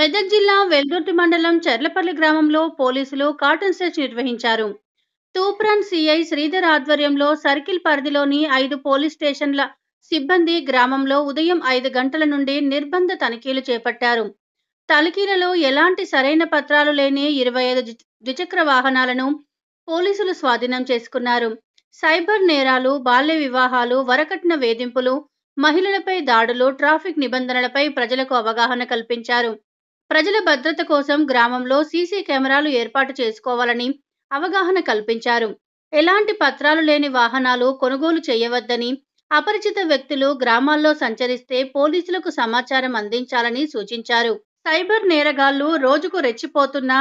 మెదక్ జిల్లా వెల్దుర్తి మండలం చెర్లపల్లి గ్రామంలో పోలీసులు కాటన్ సెర్చ్ నిర్వహించారు. తూప్రాన్ సిఐ శ్రీధర్ ఆధ్వర్యంలో సర్కిల్ పరిధిలోని ఐదు పోలీస్ స్టేషన్ల సిబ్బంది గ్రామంలో ఉదయం ఐదు గంటల నుండి నిర్బంధ తనిఖీలు చేపట్టారు. తనిఖీలలో ఎలాంటి సరైన పత్రాలు లేని ఇరవై ఐదు ద్విచక్ర వాహనాలను పోలీసులు స్వాధీనం చేసుకున్నారు. సైబర్ నేరాలు బాల్య వివాహాలు వరకట్న వేధింపులు మహిళలపై దాడులు ట్రాఫిక్ నిబంధనలపై ప్రజలకు అవగాహన కల్పించారు. ప్రజల భద్రత కోసం గ్రామంలో సీసీ కెమెరాలు ఏర్పాటు చేసుకోవాలని అవగాహన కల్పించారు. ఎలాంటి పత్రాలు లేని వాహనాలు కొనుగోలు చేయవద్దని అపరిచిత వ్యక్తులు గ్రామాల్లో సంచరిస్తే పోలీసులకు సమాచారం అందించాలని సూచించారు. సైబర్ నేరగాళ్ళు రోజుకు రెచ్చిపోతున్న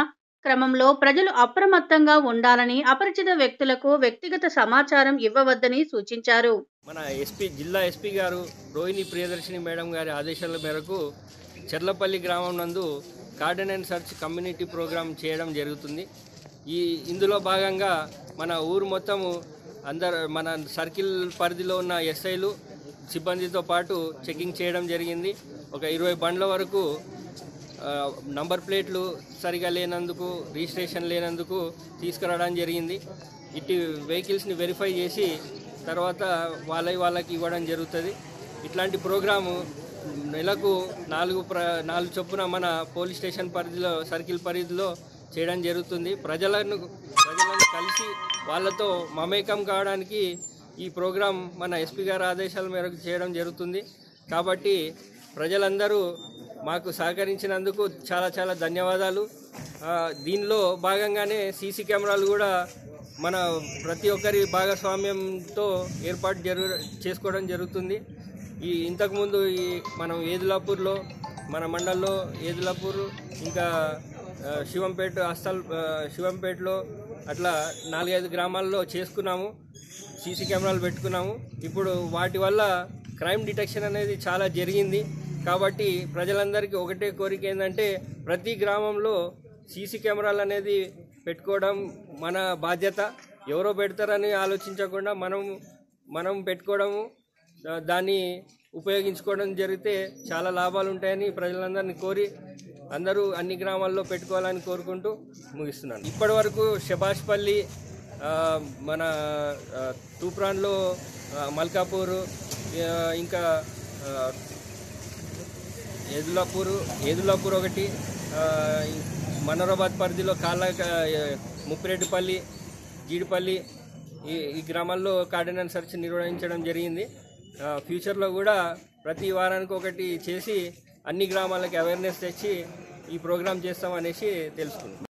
క్రమంలో ప్రజలు అప్రమత్తంగా ఉండాలని అపరిచిత వ్యక్తులకు వ్యక్తిగత సమాచారం ఇవ్వవద్దని సూచించారు. మన ఎస్పీ జిల్లా ఎస్పీ గారు రోహిణి ప్రియదర్శిని మేడం గారి ఆదేశాల మేరకు చెర్లపల్లి గ్రామం నందు cordon and search community programme చేయడం జరుగుతుంది. ఈ ఇందులో భాగంగా మన ఊరు మొత్తము అందరు మన సర్కిల్ పరిధిలో ఉన్న ఎస్ఐలు సిబ్బందితో పాటు చెకింగ్ చేయడం జరిగింది. ఒక ఇరవై బండ్ల వరకు నంబర్ ప్లేట్లు సరిగా లేనందుకు రిజిస్ట్రేషన్ లేనందుకు తీసుకురావడం జరిగింది. ఇటు వెహికల్స్ని వెరిఫై చేసి తర్వాత వాళ్ళ వాళ్ళకి ఇవ్వడం జరుగుతుంది. ఇట్లాంటి ప్రోగ్రాము నెలకు నాలుగు ప్ర నాలుగు చొప్పున మన పోలీస్ స్టేషన్ పరిధిలో సర్కిల్ పరిధిలో చేయడం జరుగుతుంది. ప్రజలను ప్రజలను కలిసి వాళ్ళతో మమేకం కావడానికి ఈ ప్రోగ్రాం మన ఎస్పీ గారి ఆదేశాల మేరకు చేయడం జరుగుతుంది. కాబట్టి ప్రజలందరూ మాకు సహకరించినందుకు చాలా చాలా ధన్యవాదాలు. దీనిలో భాగంగానే సీసీ కెమెరాలు కూడా మన ప్రతి ఒక్కరి భాగస్వామ్యంతో ఏర్పాటు జరు చేసుకోవడం జరుగుతుంది. ఈ ఇంతకుముందు ఈ మనం ఏదులాపూర్లో మన మండల్లో ఏదులాపూర్ ఇంకా శివంపేట అస్తల్ శివంపేటలో అట్లా నాలుగైదు గ్రామాల్లో చేసుకున్నాము సీసీ కెమెరాలు పెట్టుకున్నాము. ఇప్పుడు వాటి వల్ల క్రైమ్ డిటెక్షన్ అనేది చాలా జరిగింది. కాబట్టి ప్రజలందరికీ ఒకటే కోరిక ఏంటంటే ప్రతి గ్రామంలో సీసీ కెమెరాలు అనేది పెట్టుకోవడం మన బాధ్యత. ఎవరో పెడతారని ఆలోచించకుండా మనం మనం పెట్టుకోవడము. దాన్ని ఉపయోగించుకోవడం జరిగితే చాలా లాభాలు ఉంటాయని ప్రజలందరినీ కోరి అందరూ అన్ని గ్రామాల్లో పెట్టుకోవాలని కోరుకుంటూ ముగిస్తున్నాను. ఇప్పటి వరకు శబాష్పల్లి మన తూప్రాన్లో మల్కాపూరు ఇంకా ఏదులాపూరు ఏదులాపూర్ ఒకటి మనోరాబాద్ పరిధిలో కాళ్ళ ముప్పిరెడ్డిపల్లి జీడిపల్లి ఈ ఈ గ్రామాల్లో కార్డినెన్స్ సెర్చ్ నిర్వహించడం జరిగింది. ఫ్యూచర్లో కూడా ప్రతి వారానికి ఒకటి చేసి అన్ని గ్రామాలకి అవేర్నెస్ తెచ్చి ఈ ప్రోగ్రాం చేస్తామనేసి తెలుసుకుంది